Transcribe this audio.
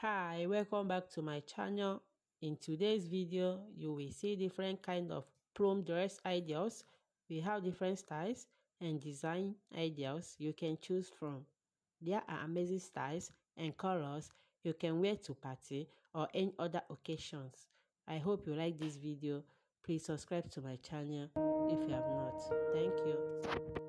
hi welcome back to my channel. In today's video you will see different kind of prom dress ideas. We have different styles and design ideas you can choose from. There are amazing styles and colors you can wear to party or any other occasions. I hope you like this video. Please subscribe to my channel if you have not. Thank you.